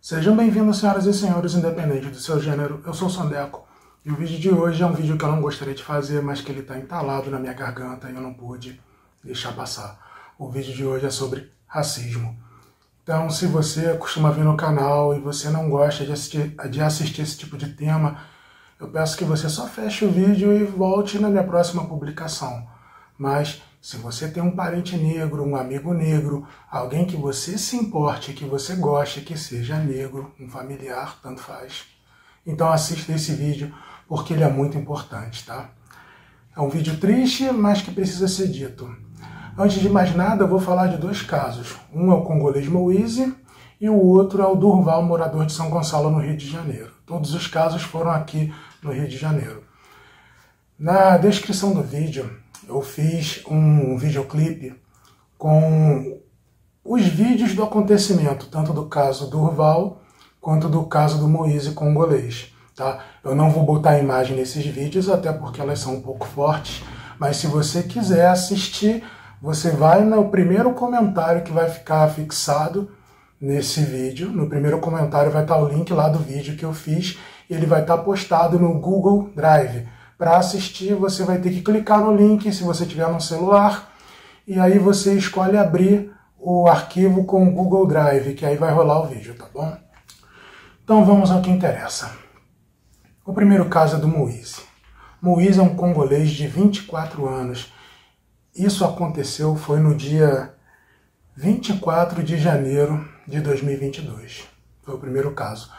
Sejam bem-vindos, senhoras e senhores, independente do seu gênero. Eu sou o Sondeco e o vídeo de hoje é um vídeo que eu não gostaria de fazer, mas que ele está entalado na minha garganta e eu não pude deixar passar. O vídeo de hoje é sobre racismo. Então, se você costuma vir no canal e você não gosta de assistir, de assistir esse tipo de tema, eu peço que você só feche o vídeo e volte na minha próxima publicação. Mas se você tem um parente negro, um amigo negro, alguém que você se importe, que você goste, que seja negro, um familiar, tanto faz. Então assista esse vídeo porque ele é muito importante, tá? É um vídeo triste, mas que precisa ser dito. Antes de mais nada, eu vou falar de dois casos. Um é o congolês Moise e o outro é o Durval, morador de São Gonçalo, no Rio de Janeiro. Todos os casos foram aqui no Rio de Janeiro. Na descrição do vídeo eu fiz um videoclipe com os vídeos do acontecimento, tanto do caso do Urval quanto do caso do Moise congolês. Tá? Eu não vou botar imagem nesses vídeos, até porque elas são um pouco fortes, mas se você quiser assistir, você vai no primeiro comentário que vai ficar fixado nesse vídeo. No primeiro comentário vai estar o link lá do vídeo que eu fiz, e ele vai estar postado no Google Drive. Para assistir, você vai ter que clicar no link se você tiver no celular, e aí você escolhe abrir o arquivo com o Google Drive, que aí vai rolar o vídeo, tá bom? Então vamos ao que interessa. O primeiro caso é do Moise. Moise é um congolês de 24 anos. Isso aconteceu foi no dia 24 de janeiro de 2022. Foi o primeiro caso.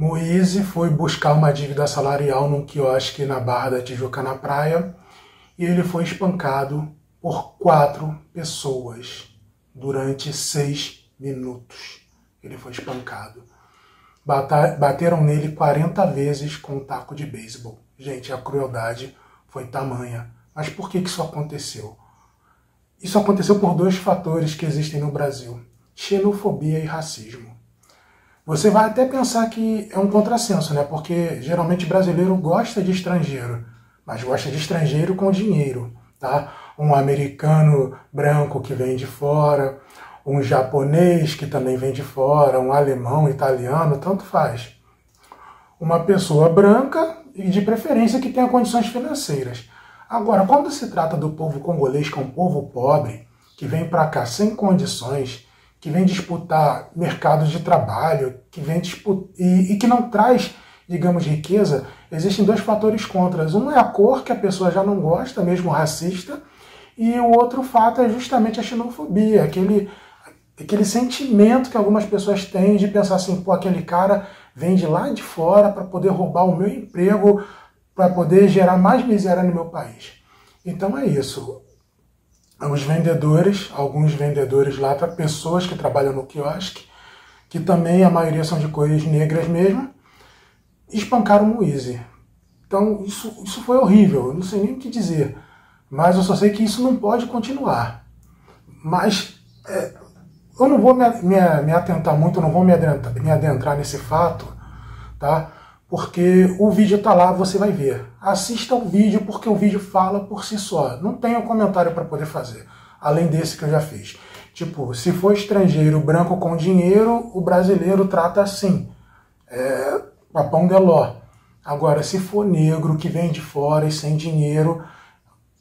Moise foi buscar uma dívida salarial num quiosque na Barra da Tijuca, na praia, e ele foi espancado por quatro pessoas durante seis minutos. Ele foi espancado. Bateram nele 40 vezes com um taco de beisebol. Gente, a crueldade foi tamanha. Mas por que isso aconteceu? Isso aconteceu por dois fatores que existem no Brasil: xenofobia e racismo. Você vai até pensar que é um contrassenso, né? Porque geralmente brasileiro gosta de estrangeiro, mas gosta de estrangeiro com dinheiro, tá? Um americano branco que vem de fora, um japonês que também vem de fora, um alemão, italiano, tanto faz. Uma pessoa branca e de preferência que tenha condições financeiras. Agora, quando se trata do povo congolês, que é um povo pobre, que vem para cá sem condições, que vem disputar mercados de trabalho, que vem disputar, e, e, que não traz, digamos, riqueza, existem dois fatores contras. Um é a cor, que a pessoa já não gosta, mesmo racista, e o outro fato é justamente a xenofobia, aquele, aquele sentimento que algumas pessoas têm de pensar assim, pô, aquele cara vem de lá de fora para poder roubar o meu emprego, para poder gerar mais miséria no meu país. Então é isso os vendedores, alguns vendedores lá, pessoas que trabalham no quiosque, que também a maioria são de cores negras mesmo, espancaram o Moise. Então isso, isso foi horrível, eu não sei nem o que dizer. Mas eu só sei que isso não pode continuar. Mas é, eu não vou me, me, me atentar muito, não vou me adentrar, me adentrar nesse fato, tá? Porque o vídeo está lá, você vai ver. Assista o vídeo porque o vídeo fala por si só. Não tenho comentário para poder fazer, além desse que eu já fiz. Tipo, se for estrangeiro branco com dinheiro, o brasileiro trata assim. É, papão de ló. Agora, se for negro que vem de fora e sem dinheiro,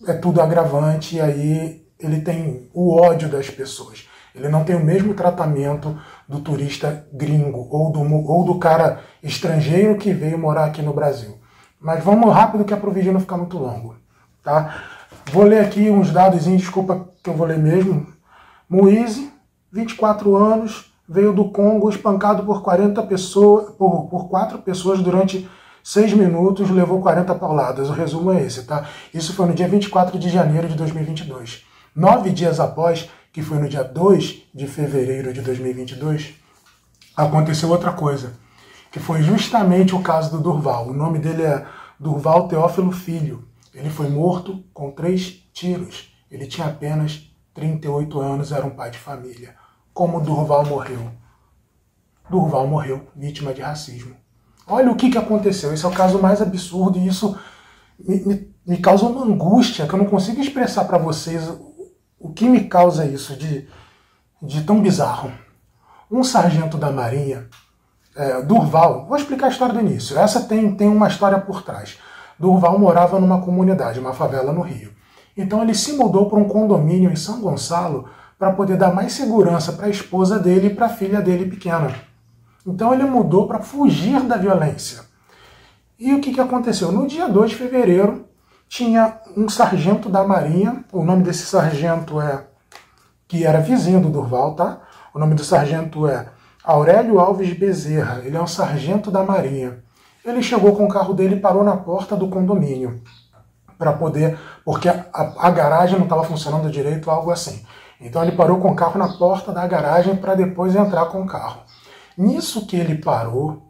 é tudo agravante e aí ele tem o ódio das pessoas. Ele não tem o mesmo tratamento do turista gringo ou do, ou do cara estrangeiro que veio morar aqui no Brasil. Mas vamos rápido que é para o vídeo não ficar muito longo. Tá? Vou ler aqui uns dados, desculpa que eu vou ler mesmo. Moise, 24 anos, veio do Congo espancado por 40 pessoas, por, por 4 pessoas durante 6 minutos, levou 40 pauladas. O resumo é esse, tá? Isso foi no dia 24 de janeiro de 2022. Nove dias após que foi no dia 2 de fevereiro de 2022, aconteceu outra coisa, que foi justamente o caso do Durval. O nome dele é Durval Teófilo Filho. Ele foi morto com três tiros. Ele tinha apenas 38 anos, era um pai de família. Como Durval morreu? Durval morreu vítima de racismo. Olha o que, que aconteceu. Esse é o caso mais absurdo e isso me, me, me causa uma angústia que eu não consigo expressar para vocês o que me causa isso de, de tão bizarro? Um sargento da Marinha é, Durval, vou explicar a história do início. Essa tem, tem uma história por trás. Durval morava numa comunidade, uma favela no Rio. Então ele se mudou para um condomínio em São Gonçalo para poder dar mais segurança para a esposa dele e para a filha dele pequena. Então ele mudou para fugir da violência. E o que, que aconteceu? No dia 2 de fevereiro, tinha um sargento da Marinha, o nome desse sargento é. que era vizinho do Durval, tá? O nome do sargento é Aurélio Alves Bezerra, ele é um sargento da Marinha. Ele chegou com o carro dele e parou na porta do condomínio para poder, porque a, a garagem não estava funcionando direito, algo assim. Então ele parou com o carro na porta da garagem para depois entrar com o carro. Nisso que ele parou,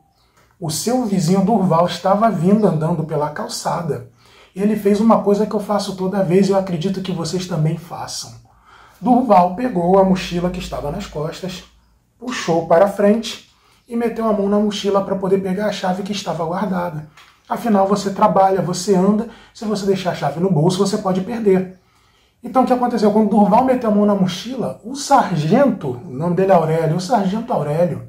o seu vizinho Durval estava vindo andando pela calçada. Ele fez uma coisa que eu faço toda vez e eu acredito que vocês também façam. Durval pegou a mochila que estava nas costas, puxou para frente e meteu a mão na mochila para poder pegar a chave que estava guardada. Afinal, você trabalha, você anda, se você deixar a chave no bolso, você pode perder. Então, o que aconteceu? Quando Durval meteu a mão na mochila, o sargento, o nome dele é Aurélio, o sargento Aurélio,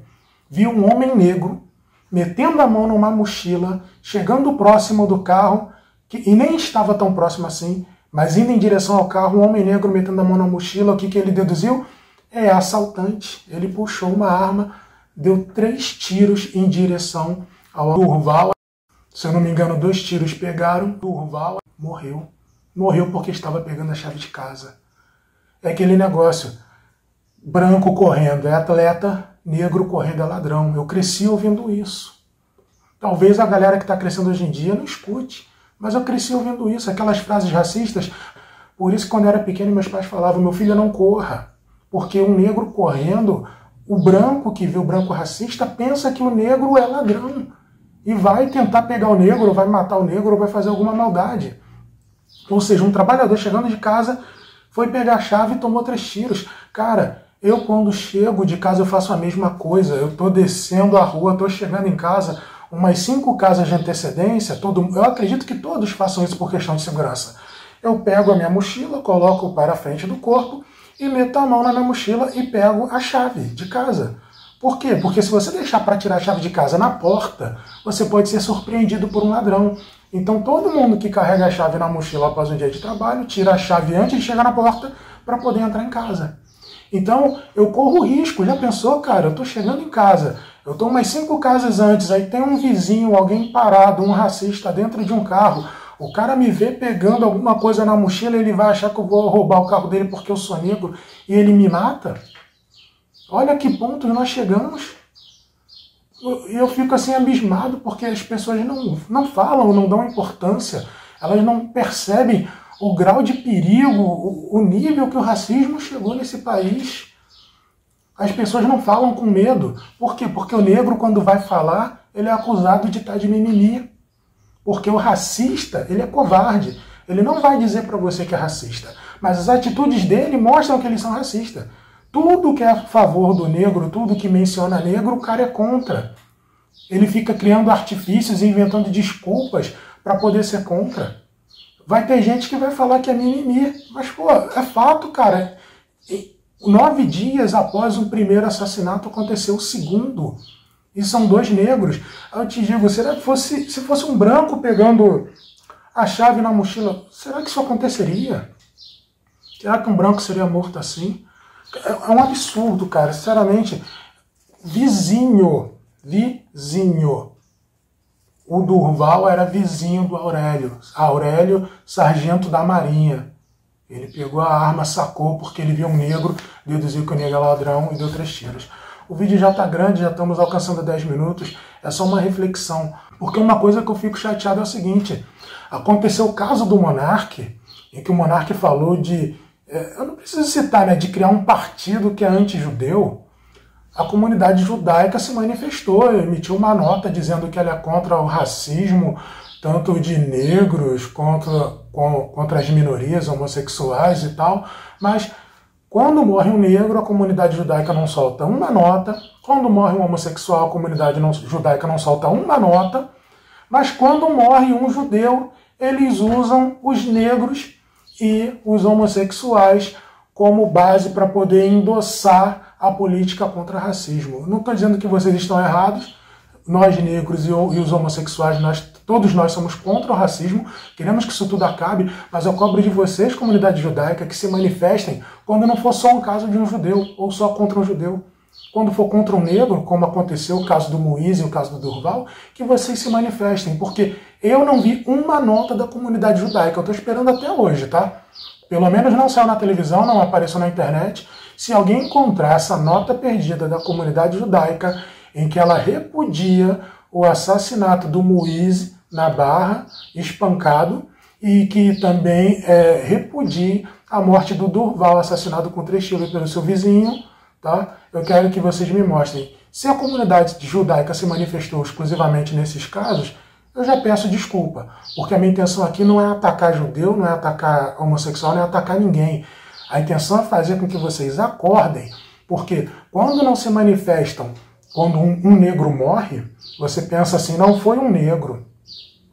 viu um homem negro metendo a mão numa mochila, chegando próximo do carro, que, e nem estava tão próximo assim, mas indo em direção ao carro, um homem negro metendo a mão na mochila, o que, que ele deduziu? É assaltante. Ele puxou uma arma, deu três tiros em direção ao Durval. Se eu não me engano, dois tiros pegaram, Durval morreu. Morreu porque estava pegando a chave de casa. É aquele negócio, branco correndo é atleta, negro correndo é ladrão. Eu cresci ouvindo isso. Talvez a galera que está crescendo hoje em dia não escute, mas eu cresci ouvindo isso, aquelas frases racistas. Por isso, quando eu era pequeno, meus pais falavam: meu filho, não corra. Porque um negro correndo, o branco que vê o branco racista pensa que o negro é ladrão. E vai tentar pegar o negro, ou vai matar o negro, ou vai fazer alguma maldade. Ou seja, um trabalhador chegando de casa foi pegar a chave e tomou três tiros. Cara, eu, quando chego de casa, eu faço a mesma coisa. Eu estou descendo a rua, estou chegando em casa, umas cinco casas de antecedência. Todo, eu acredito que todos façam isso por questão de segurança. Eu pego a minha mochila, coloco para a frente do corpo e meto a mão na minha mochila e pego a chave de casa. Por quê? Porque se você deixar para tirar a chave de casa na porta, você pode ser surpreendido por um ladrão. Então todo mundo que carrega a chave na mochila após um dia de trabalho, tira a chave antes de chegar na porta para poder entrar em casa. Então, eu corro risco. Já pensou, cara? Eu tô chegando em casa, eu tô umas cinco casas antes, aí tem um vizinho, alguém parado, um racista dentro de um carro. O cara me vê pegando alguma coisa na mochila, ele vai achar que eu vou roubar o carro dele porque eu sou negro e ele me mata? Olha que ponto nós chegamos. E eu fico assim abismado porque as pessoas não, não falam, não dão importância, elas não percebem o grau de perigo, o, o nível que o racismo chegou nesse país. As pessoas não falam com medo. Por quê? Porque o negro, quando vai falar, ele é acusado de estar de mimimi. Porque o racista, ele é covarde. Ele não vai dizer para você que é racista. Mas as atitudes dele mostram que eles são racistas. Tudo que é a favor do negro, tudo que menciona negro, o cara é contra. Ele fica criando artifícios e inventando desculpas para poder ser contra. Vai ter gente que vai falar que é mimimi, mas, pô, é fato, cara. E nove dias após o primeiro assassinato aconteceu o segundo. E são dois negros. Eu te digo, será que fosse, se fosse um branco pegando a chave na mochila, será que isso aconteceria? Será que um branco seria morto assim? É, é um absurdo, cara. Sinceramente, vizinho, vizinho o Durval era vizinho do Aurélio. Aurélio, sargento da Marinha. Ele pegou a arma, sacou porque ele viu um negro, deduziu que o negro é ladrão e deu três tiros. O vídeo já está grande, já estamos alcançando 10 minutos. É só uma reflexão. Porque uma coisa que eu fico chateado é o seguinte: aconteceu o caso do Monarque, em que o Monarque falou de. É, eu não preciso citar, né? De criar um partido que é anti-judeu a comunidade judaica se manifestou, emitiu uma nota dizendo que ela é contra o racismo, tanto de negros contra, contra as minorias homossexuais e tal, mas quando morre um negro, a comunidade judaica não solta uma nota, quando morre um homossexual, a comunidade não, judaica não solta uma nota, mas quando morre um judeu, eles usam os negros e os homossexuais como base para poder endossar a política contra racismo. Não estou dizendo que vocês estão errados, nós negros e, os homossexuais, nós, todos nós somos contra o racismo, queremos que isso tudo acabe, mas eu cobro de vocês, comunidade judaica, que se manifestem quando não for só um caso de um judeu ou só contra um judeu. Quando for contra um negro, como aconteceu o caso do Moise e o caso do Durval, que vocês se manifestem, porque eu não vi uma nota da comunidade judaica, eu estou esperando até hoje, tá? Pelo menos não saiu na televisão, não apareceu na internet. Se alguém encontrar essa nota perdida da comunidade judaica em que ela repudia o assassinato do Moise na Barra, espancado, e que também é, repudie a morte do Durval, assassinado com três tiros pelo seu vizinho, tá? Eu quero que vocês me mostrem. Se a comunidade judaica se manifestou exclusivamente nesses casos, eu já peço desculpa, porque a minha intenção aqui não é atacar judeu, não é atacar homossexual, não é atacar ninguém. A intenção é fazer com que vocês acordem, porque quando não se manifestam, quando um, um negro morre, você pensa assim, não foi um negro.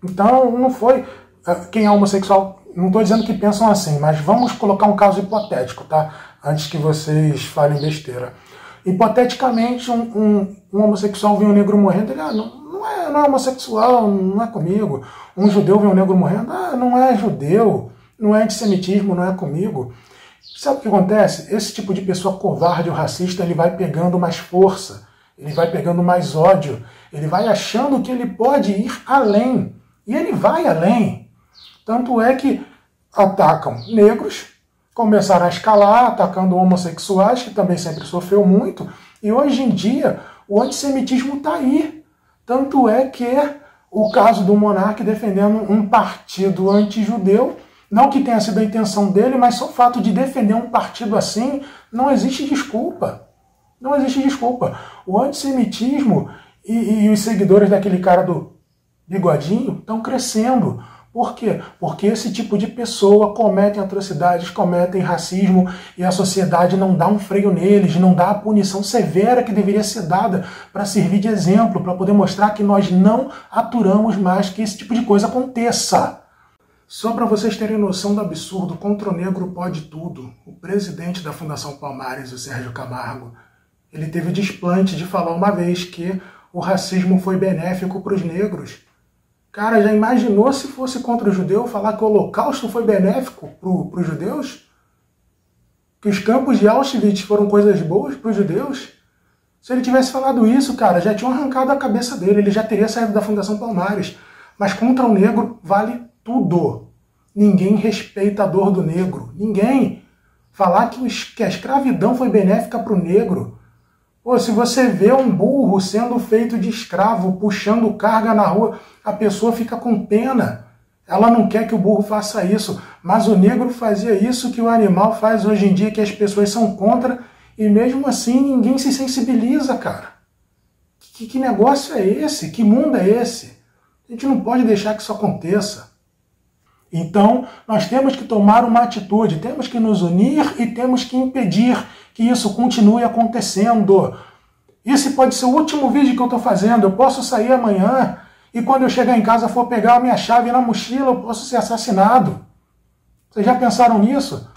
Então, não foi. Eh, quem é homossexual, não estou dizendo que pensam assim, mas vamos colocar um caso hipotético, tá? Antes que vocês falem besteira. Hipoteticamente, um, um, um homossexual vê um negro morrendo, ele, ah, não, não, é, não é homossexual, não é comigo. Um judeu vê um negro morrendo, ah, não é judeu, não é antissemitismo, não é comigo. Sabe o que acontece? Esse tipo de pessoa covarde ou racista, ele vai pegando mais força, ele vai pegando mais ódio, ele vai achando que ele pode ir além. E ele vai além. Tanto é que atacam negros, começaram a escalar, atacando homossexuais, que também sempre sofreu muito, e hoje em dia o antissemitismo está aí. Tanto é que o caso do monarca defendendo um partido anti-judeu, não que tenha sido a intenção dele, mas só o fato de defender um partido assim, não existe desculpa. Não existe desculpa. O antissemitismo e, e os seguidores daquele cara do bigodinho estão crescendo. Por quê? Porque esse tipo de pessoa comete atrocidades, cometem racismo e a sociedade não dá um freio neles, não dá a punição severa que deveria ser dada para servir de exemplo, para poder mostrar que nós não aturamos mais que esse tipo de coisa aconteça. Só para vocês terem noção do absurdo, contra o negro pode tudo. O presidente da Fundação Palmares, o Sérgio Camargo, ele teve desplante de falar uma vez que o racismo foi benéfico para os negros. Cara, já imaginou se fosse contra o judeu falar que o holocausto foi benéfico para os judeus? Que os campos de Auschwitz foram coisas boas para os judeus? Se ele tivesse falado isso, cara, já tinham arrancado a cabeça dele, ele já teria saído da Fundação Palmares. Mas contra o negro vale tudo. Ninguém respeita a dor do negro. Ninguém. Falar que, que a escravidão foi benéfica para o negro Pô, se você vê um burro sendo feito de escravo, puxando carga na rua, a pessoa fica com pena. Ela não quer que o burro faça isso, mas o negro fazia isso que o animal faz hoje em dia, que as pessoas são contra, e mesmo assim ninguém se sensibiliza, cara. Que, que negócio é esse? Que mundo é esse? A gente não pode deixar que isso aconteça. Então, nós temos que tomar uma atitude, temos que nos unir e temos que impedir que isso continue acontecendo. Esse pode ser o último vídeo que eu estou fazendo. Eu posso sair amanhã e quando eu chegar em casa for pegar a minha chave na mochila, eu posso ser assassinado. Vocês já pensaram nisso?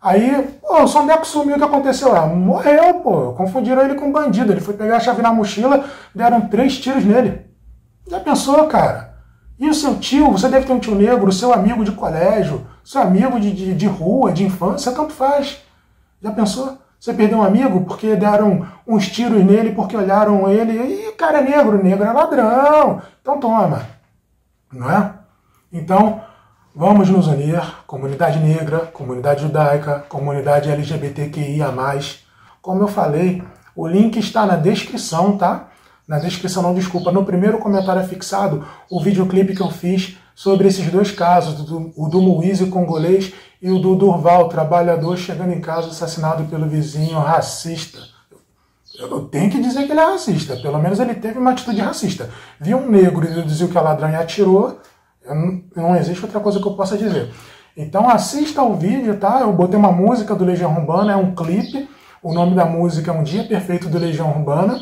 Aí, pô, o Sondeco sumiu, o que aconteceu? Ah, morreu, pô. Confundiram ele com um bandido. Ele foi pegar a chave na mochila, deram três tiros nele. Já pensou, cara? E o seu tio, você deve ter um tio negro, seu amigo de colégio, seu amigo de, de, de rua, de infância, tanto faz. Já pensou? Você perdeu um amigo porque deram uns tiros nele, porque olharam ele, e o cara é negro, negro é ladrão. Então toma. Não é? Então, vamos nos unir, comunidade negra, comunidade judaica, comunidade LGBTQIA+. Como eu falei, o link está na descrição, tá? Na descrição, não desculpa, no primeiro comentário fixado o videoclipe que eu fiz sobre esses dois casos, do, o do Moise congolês e o do Durval, trabalhador chegando em casa assassinado pelo vizinho racista. Eu tenho que dizer que ele é racista, pelo menos ele teve uma atitude racista. Viu um negro e deduziu que a ladrão e atirou, não existe outra coisa que eu possa dizer. Então assista ao vídeo, tá? Eu botei uma música do Legião Urbana, é um clipe, o nome da música é Um Dia Perfeito do Legião Urbana,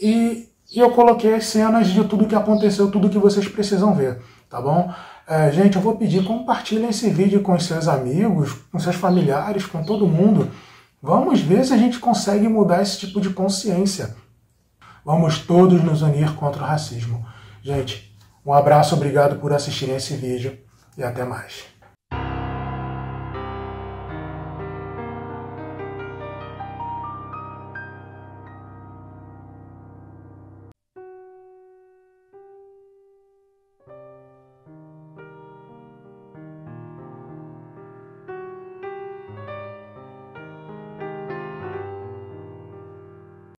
e e eu coloquei as cenas de tudo que aconteceu, tudo que vocês precisam ver, tá bom? É, gente, eu vou pedir, compartilhem esse vídeo com seus amigos, com seus familiares, com todo mundo. Vamos ver se a gente consegue mudar esse tipo de consciência. Vamos todos nos unir contra o racismo. Gente, um abraço, obrigado por assistirem esse vídeo e até mais.